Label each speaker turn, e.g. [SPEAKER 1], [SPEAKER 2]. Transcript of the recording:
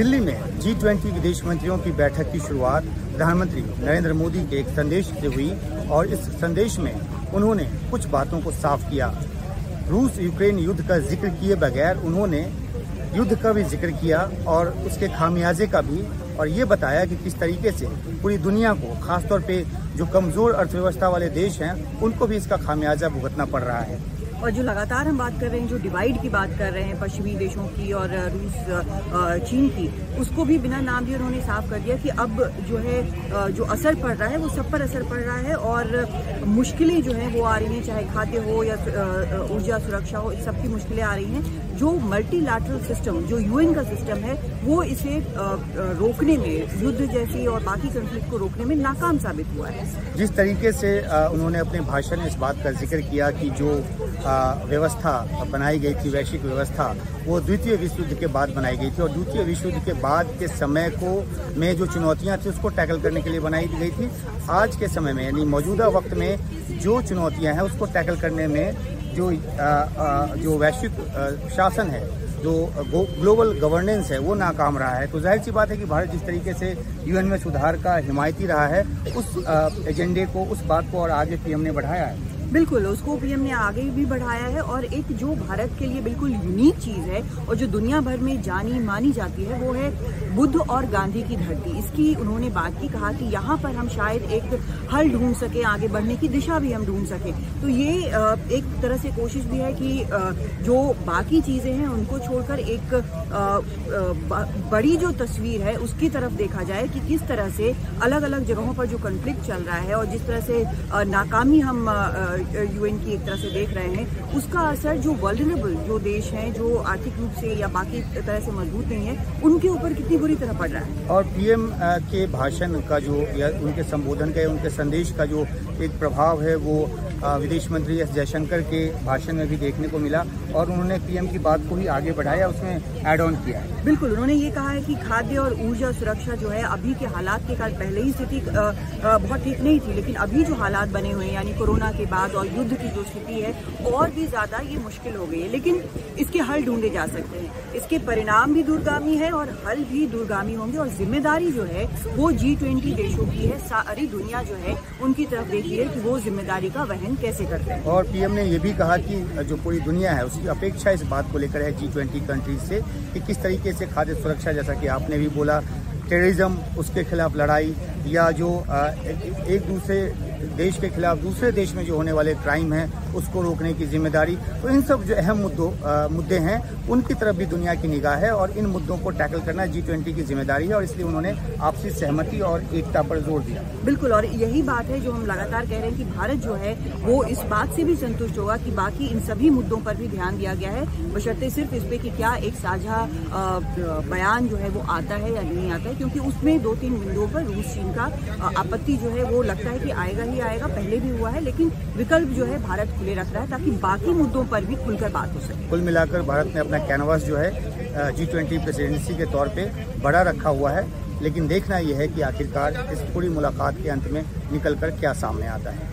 [SPEAKER 1] दिल्ली में G twenty विदेश मंत्रियों की बैठक की शुरुआत प्रधानमंत्री नरेंद्र मोदी के एक संदेश से हुई और इस संदेश में उन्होंने कुछ बातों को साफ़ किया। रूस यूक्रेन युद्ध का ज़िक्र किए बगैर उन्होंने युद्ध का भी ज़िक्र किया और उसके खामियाजे का भी और ये बताया कि किस तरीके से पूरी दुनिया को, खासतौर पे जो कमज़ोर अर्थव्यवस्था वाले देश हैं, उनको भी इसका खामियाजा भुगतना पड़ रहा है।
[SPEAKER 2] और जो लगातार हम बात कर रहे हैं, जो डिवाइड की बात कर रहे हैं, पश्चिमी देशों की और रूस चीन की, उसको भी बिना नाम लिए उन्होंने साफ़ कर दिया कि अब जो है जो असर पड़ रहा है, वो सब पर असर पड़ रहा है और मुश्किलें जो है, वो आ रही हैं, चाहे खाद्य हो या ऊर्जा सुरक्षा हो, इस सब की मुश्किलें आ रही हैं। जो मल्टीलैटरल सिस्टम जो यूएन का सिस्टम है, वो इसे रोकने में, युद्ध जैसी और बाकी कंफ्लिक्ट को रोकने में नाकाम साबित हुआ है।
[SPEAKER 1] जिस तरीके से उन्होंने अपने भाषण में इस बात का ज़िक्र किया कि जो व्यवस्था बनाई गई थी वैश्विक व्यवस्था वो द्वितीय विश्व युद्ध के बाद बनाई गई थी और द्वितीय विश्व युद्ध के बाद के समय को में जो चुनौतियाँ थी उसको टैकल करने के लिए बनाई गई थी। आज के समय में यानी मौजूदा वक्त में जो चुनौतियाँ हैं उसको टैकल करने में जो आ, आ, जो वैश्विक शासन है जो ग्लोबल गवर्नेंस है वो नाकाम रहा है। तो ज़ाहिर सी बात है कि भारत जिस तरीके से यूएन में सुधार का हिमायती रहा है उस एजेंडे को उस बात को और आगे पीएम ने बढ़ाया है।
[SPEAKER 2] बिल्कुल, उसको पीएम ने आगे भी बढ़ाया है और एक जो भारत के लिए बिल्कुल यूनिक चीज़ है और जो दुनिया भर में जानी मानी जाती है, वो है बुद्ध और गांधी की धरती। इसकी उन्होंने बात की, कहा कि यहाँ पर हम शायद एक हल ढूंढ सके, आगे बढ़ने की दिशा भी हम ढूंढ सके। तो ये एक तरह से कोशिश भी है कि जो बाकी चीज़ें हैं, उनको छोड़कर एक बड़ी जो तस्वीर है, उसकी तरफ़ देखा जाए कि किस तरह से अलग अलग जगहों पर जो कन्फ्लिक्ट चल रहा है और जिस तरह से नाकामी हम यूएन की एक तरह से देख रहे हैं उसका असर जो वर्ल्डनेबल जो देश हैं जो आर्थिक रूप से या बाकी तरह से मज़बूत नहीं है उनके ऊपर कितनी बुरी तरह पड़ रहा है?
[SPEAKER 1] और पीएम के भाषण का जो या उनके संबोधन का उनके संदेश का जो एक प्रभाव है वो विदेश मंत्री एस जयशंकर के भाषण में भी देखने को मिला और उन्होंने पीएम की बात को ही आगे बढ़ाया उसमें एड ऑन किया है।
[SPEAKER 2] बिल्कुल उन्होंने ये कहा है कि खाद्य और ऊर्जा सुरक्षा जो है अभी के हालात के कारण पहले ही स्थिति बहुत ठीक नहीं थी लेकिन अभी जो हालात बने हुए हैं यानी कोरोना के बाद और युद्ध की जो स्थिति है, और भी ज़्यादा ये मुश्किल हो गई है। लेकिन इसके हल ढूंढे जा सकते हैं। इसके परिणाम भी दूरगामी है और हल भी दूरगामी होंगे और ज़िम्मेदारी जो है, वो जी ट्वेंटी देशों की है सारी दुनिया जो है, उनकी तरफ़ देखी है कि वो ज़िम्मेदारी का वहन कैसे करते हैं।
[SPEAKER 1] और पीएम ने ये भी कहा कि जो पूरी दुनिया है, उसकी अपेक्षा इस बात को लेकर है जी ट्वेंटी कंट्रीज़ से कि किस तरीके से खाद्य सुरक्षा, जैसा कि आपने भी बोला टेररिज्म उसके खिलाफ लड़ाई या जो एक दूसरे देश के खिलाफ दूसरे देश में जो होने वाले क्राइम हैं उसको रोकने की ज़िम्मेदारी। तो इन सब जो अहम मुद्दों मुद्दे हैं, उनकी तरफ़ भी दुनिया की निगाह है और इन मुद्दों को टैकल करना जी ट्वेंटी की ज़िम्मेदारी है और इसलिए उन्होंने आपसी सहमति और एकता पर ज़ोर दिया।
[SPEAKER 2] बिल्कुल, और यही बात है जो हम लगातार कह रहे हैं कि भारत जो है, वो इस बात से भी संतुष्ट होगा कि बाकी इन सभी मुद्दों पर भी ध्यान दिया गया है। बशर्ते सिर्फ़ इस पे कि क्या एक साझा बयान जो है वो आता है या नहीं आता है, क्योंकि उसमें दो तीन बिंदुओं पर रूस, चीन का आपत्ति जो है वो लगता है कि आएगा ही आएगा, पहले भी हुआ है, लेकिन विकल्प जो है भारत खुले रख रहा है ताकि बाकी मुद्दों पर भी खुलकर बात हो सके।
[SPEAKER 1] कुल मिलाकर भारत ने अपना कैनवास जो है जी ट्वेंटी प्रेसिडेंसी के तौर पे बड़ा रखा हुआ है। लेकिन देखना यह है कि आखिरकार इस पूरी मुलाकात के अंत में निकलकर क्या सामने आता है।